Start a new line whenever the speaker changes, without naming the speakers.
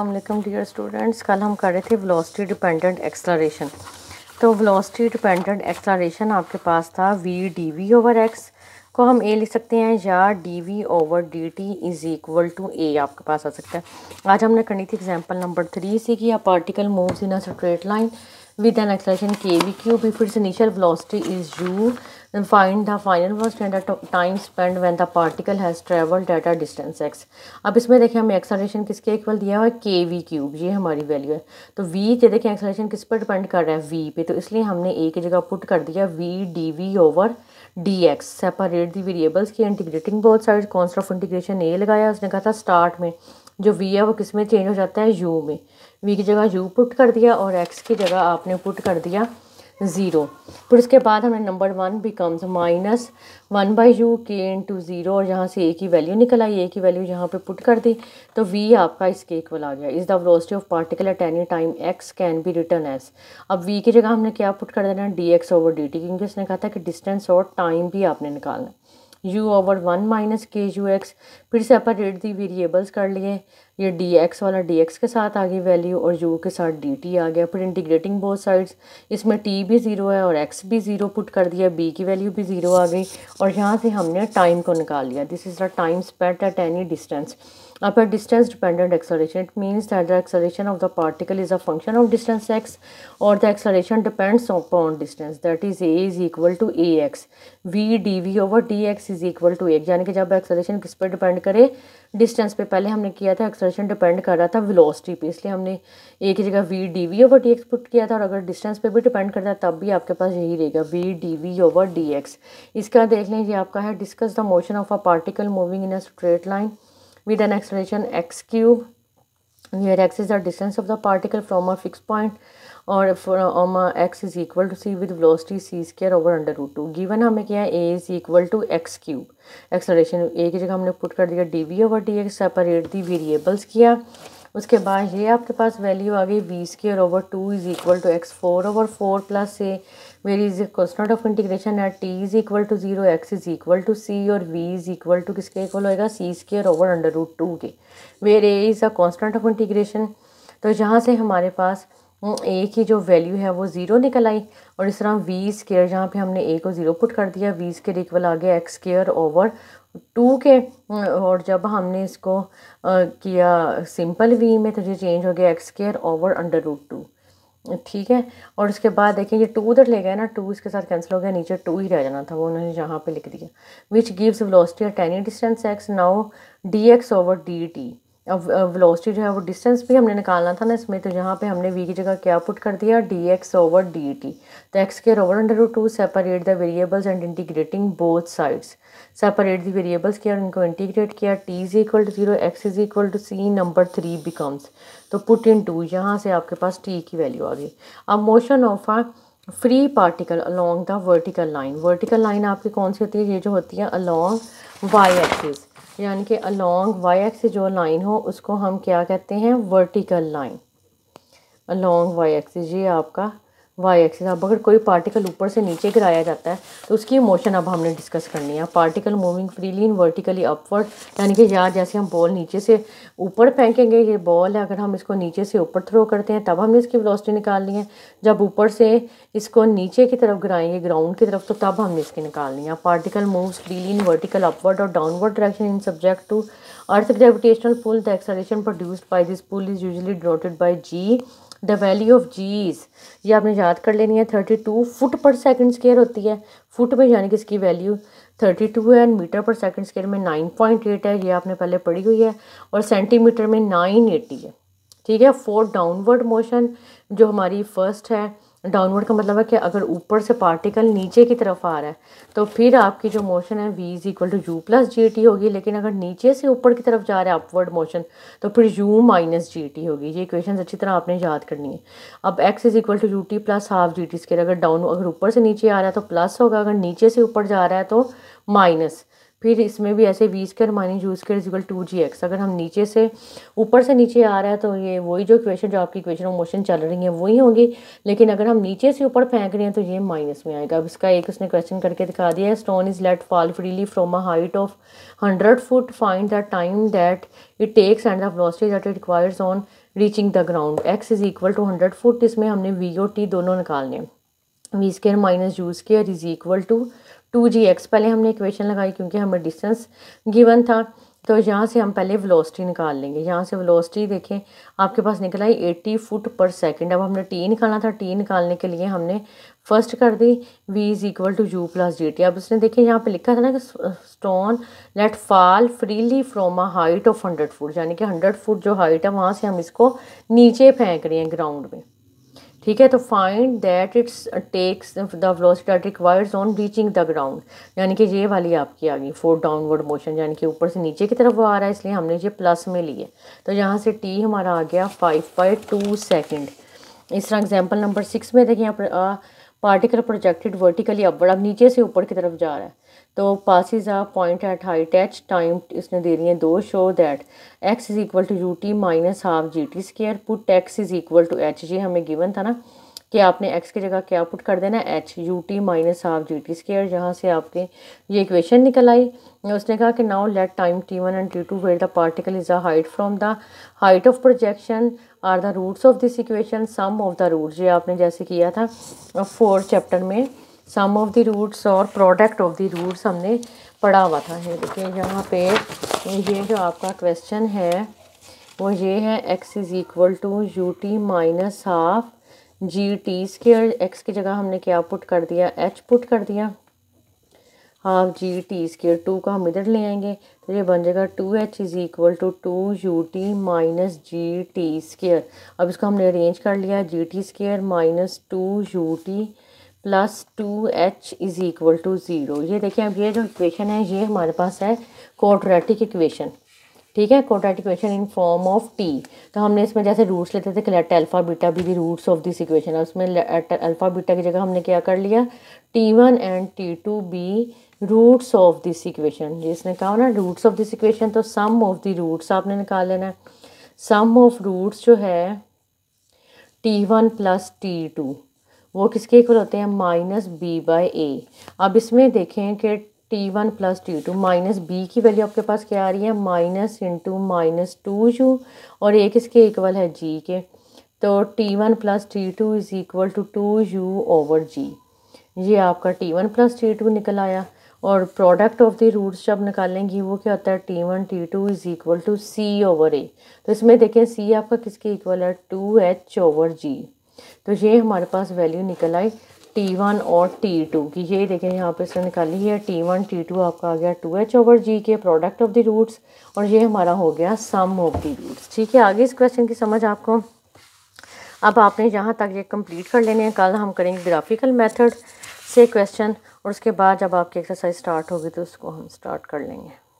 अल्लाम dear students कल हम कर रहे थे वेलोसिटी डिपेंडेंट एक्सलरेशन तो वेलोसिटी डिपेंडेंट एक्सलरेशन आपके पास था v d v over x को हम ए लिख सकते हैं या d v over d t is equal to a आपके पास आ सकता है। आज हमने करनी थी एग्जांपल नंबर थ्री से कि particle moves in a straight line with an acceleration kv cube. if its initial velocity is u then find the final and the time spent when the particle has traveled at a distance x. अब इसमें देखें हमें acceleration किसके equal दिया हुआ है? के we cube ये हमारी वैल्यू है। तो v ये देखें एक्सलेशन किस पर डिपेंड कर रहा है? V पे। तो इसलिए हमने a की जगह पुट कर दिया v d v over d x separate the variables की integrating both side const of integration a लगाया। उसने कहा था स्टार्ट में। जो वी है वो किसमें चेंज हो जाता है? यू में। वी की जगह यू पुट कर दिया और एक्स की जगह आपने पुट कर दिया। ज़ीरो। फिर उसके बाद हमने number one becomes minus one by u k into zero और यहाँ से ए की वैल्यू निकल आई। ए की वैल्यू यहाँ पे पुट कर दी। तो वी आपका इसके इक्वल आ गया। Is the velocity of particle at any time x can be written as अब वी की जगह हमने क्या पुट कर देना? D x over d t क्योंकि उसने कहा था कि डिस्टेंस और टाइम भी आपने निकालना u over one minus k u x फिर सेपरेट दी वेरिएबल्स कर लिए। ये डी एक्स वाला डी एक्स के साथ आ गई वैल्यू और यू के साथ डी टी आ गया। फिर इंटीग्रेटिंग बोथ साइड्स इसमें टी भी ज़ीरो है और एक्स भी ज़ीरो पुट कर दिया। बी की वैल्यू भी ज़ीरो आ गई। और यहाँ से हमने टाइम को निकाल लिया। This is the time spent at any distance अब है distance dependent acceleration it means that the acceleration of the particle is a function of distance x और the acceleration depends upon distance that is a is equal to a x v d v over d x is equal to x यानी कि जब acceleration किस पर depend करे? Distance पे। पहले हमने किया था एक्सलेशन डिपेंड कर रहा था विलोसिटी पे। इसलिए हमने एक ही जगह v d v over d x put किया था और अगर डिस्टेंस पे भी डिपेंड करता है, तब भी आपके पास यही रहेगा। V d v over d x इसका देख लें, ये आपका है discuss the motion of a particle moving in a straight line with an acceleration x cube. Near x is the distance of the particle from a fixed point और for x is equal to c with velocity c square over under root two given हमें क्या है a is equal to x cube acceleration a की जगह हमने put कर दिया d v over d x separate the variables किया। उसके बाद ये आपके पास वैल्यू आ गई v square over two is equal to x four over four plus a where is constant of integration at t is equal to zero x is equal to c और v is equal to किसके equal होएगा? C square over under root two के। Where a is a constant of integration तो जहाँ से हमारे पास ए की जो वैल्यू है वो ज़ीरो निकल आई और इस तरह वी स्केयर जहाँ पे हमने ए को ज़ीरो पुट कर दिया वी स्केयर इक्वल आ गया एक्स स्केयर ओवर टू के और जब हमने इसको किया सिंपल वी में तो ये चेंज हो गया x square over under root two ठीक है? और उसके बाद देखें, ये टू उधर ले गए ना टू इसके साथ कैंसिल हो गया, नीचे टू ही रह जाना था, वो उन्होंने यहाँ पे लिख दिया। Which gives velocity at any distance x now d x over d t अब वेलोसिटी जो है वो डिस्टेंस भी हमने निकालना था ना इसमें तो यहाँ पे हमने वी की जगह क्या पुट कर दिया? D x over d t तो एक्स के over under root two separate the variables and integrating both sides separate the variables किया और इनको इंटीग्रेट किया t is equal to zero x is equal to c number three becomes तो put into यहाँ से आपके पास T की value आ गई। अब motion of a free particle along the vertical line vertical line आपकी कौन सी होती है? ये जो होती है अलोंग वाई एक्सिस यानी कि अलोंग वाई एक्सिस जो लाइन हो, उसको हम क्या कहते हैं? Vertical line along y axis ये आपका वाई एक्सिस अब अगर कोई पार्टिकल ऊपर से नीचे गिराया जाता है तो उसकी मोशन अब हमने डिस्कस करनी है। Particle moving freely in vertically upward यानी कि यार, जैसे हम बॉल नीचे से ऊपर फेंकेंगे, ये बॉल है, अगर हम इसको नीचे से ऊपर थ्रो करते हैं, तब हमने इसकी वेलोसिटी निकालनी है। जब ऊपर से इसको नीचे की तरफ़ गिराएँगे ग्राउंड की तरफ़ तो तब हमने इसकी निकालनी है। Particle moves freely in vertical upward और downward direction in subject to earth gravitational pull the acceleration produced by this pull is usually denoted by g the value of g's ये आपने याद कर लेनी है thirty two foot per second square होती है। Foot में यानी कि इसकी वैल्यू थर्टी टू है and metre per second square में नाइन पॉइंट एट है, ये आपने पहले पढ़ी हुई है। और सेंटीमीटर में नाइन एटी है। ठीक है फोर डाउनवर्ड मोशन जो हमारी फ़र्स्ट है डाउनवर्ड का मतलब है कि अगर ऊपर से पार्टिकल नीचे की तरफ़ आ रहा है तो फिर आपकी जो मोशन है v is equal to u plus g t होगी। लेकिन अगर नीचे से ऊपर की तरफ़ जा रहा है अपवर्ड मोशन तो फिर यू माइनस जी टी होगी। ये इक्वेशन अच्छी तरह आपने याद करनी है। अब x is equal to u t plus half g t square अगर डाउन अगर ऊपर से नीचे आ रहा है तो प्लस होगा। अगर नीचे से ऊपर जा रहा है तो माइनस फिर इसमें भी ऐसे v square minus u square is equal to g x अगर हम नीचे से ऊपर से नीचे आ रहा है तो ये वही जो इक्वेशन जो आपकी इक्वेशन ऑफ़ मोशन चल रही है, वही होगी। लेकिन अगर हम नीचे से ऊपर फेंक रहे हैं तो ये माइनस में आएगा। अब इसका एक उसने क्वेश्चन करके दिखा दिया है stone is let fall freely from a height of hundred foot find the time that it takes and the that it requires on reaching the ground x is equal to hundred foot इसमें हमने v और t दोनों निकालने v square minus u square is equal to two g x, पहले हमने equation लगाई क्योंकि हमें डिस्टेंस गिवन था। तो यहाँ से हम पहले वेलोसिटी निकाल लेंगे। यहाँ से वेलोसिटी देखें, आपके पास निकला है एट्टी फुट पर सेकंड अब हमने टी निकालना था। टी निकालने के लिए हमने फ़र्स्ट कर दी v is equal to u plus g t अब उसने देखें यहाँ पे लिखा था ना कि stone let fall freely from a height of hundred foot यानी कि हंड्रेड फुट जो हाइट है, वहाँ से हम इसको नीचे फेंक रहे हैं ग्राउंड में। ठीक है तो find that it's takes the velocity requires on reaching the ground यानी कि ये वाली आपकी आ गई फोर डाउनवर्ड मोशन यानी कि ऊपर से नीचे की तरफ़ वो आ रहा है, इसलिए हमने ये प्लस में लिए तो यहाँ से टी हमारा आ गया फाइव बाई टू सेकेंड इस तरह एग्ज़ाम्पल नंबर सिक्स में देखिए यहाँ पर पार्टिकल प्रोजेक्टेड वर्टिकली अपवर्ड अब नीचे से ऊपर की तरफ़ जा रहा है। तो passes a point at height h time इसने दे रही है to show that x is equal to u t minus half g t square put x is equal to h जी हमें गिवन था ना कि आपने एक्स की जगह क्या पुट कर देना h u t minus half g t square जहाँ से आपके ये इक्वेशन निकल आई। उसने कहा कि now let time t one and t two where the particle is a height from the height of projection are the roots of this equation, sum of the roots. ये आपने जैसे किया था फोर्थ चैप्टर में, sum of the roots और product of the roots हमने पढ़ा हुआ था। ये देखिए, यहाँ पे ये जो आपका क्वेश्चन है, वो ये है x is equal to u t minus half g t square x की जगह हमने क्या पुट कर दिया? एच पुट कर दिया। Half g t square two का हम इधर ले आएँगे। तो ये बन जाएगा two h is equal to two u t minus g t square अब इसको हमने अरेंज कर लिया g t square minus two u t plus two h is equal to zero ये देखिए, अब ये जो इक्वेशन है, ये हमारे पास है कोड्रेटिक इक्वेशन ठीक है quadratic equation in form of t तो हमने इसमें जैसे रूट्स लेते थे कि let alpha beta be the roots of this equation उसमें अल्फ़ा बीटा की जगह हमने क्या कर लिया? T one and t two be roots of this equation जिसने कहा ना रूट्स ऑफ़ दिस इक्वेशन तो सम ऑफ़ द रूट्स आपने निकाल लेना है। सम ऑफ़ रूट्स जो है t one plus t two वो किसके इक्वल होते हैं? माइनस बी बाई ए अब इसमें देखें कि T one plus T two minus B की वैल्यू आपके पास क्या आ रही है? Minus into minus two U और ए किसके इक्वल है? जी के। तो T one plus T two is equal to two U over G ये आपका T one plus T two निकल आया। और प्रोडक्ट ऑफ़ द रूट्स जब निकालेंगी, वो क्या होता है? T one t two is equal to c over a तो इसमें देखें सी आपका किसके इक्वल है? टू एच ओवर जी तो ये हमारे पास वैल्यू निकल आई टी वन और टी टू की। ये देखें, यहाँ पे इसने निकाली है टी वन टी टू आपका आ गया टू एच ओवर जी के प्रोडक्ट ऑफ़ द रूट्स और ये हमारा हो गया सम ऑफ़ द रूट्स ठीक है, आगे इस क्वेश्चन की समझ आपको। अब आपने जहाँ तक ये कंप्लीट कर लेने हैं। कल हम करेंगे ग्राफिकल मेथड से क्वेश्चन और उसके बाद जब आपकी एक्सरसाइज स्टार्ट होगी तो उसको हम स्टार्ट कर लेंगे।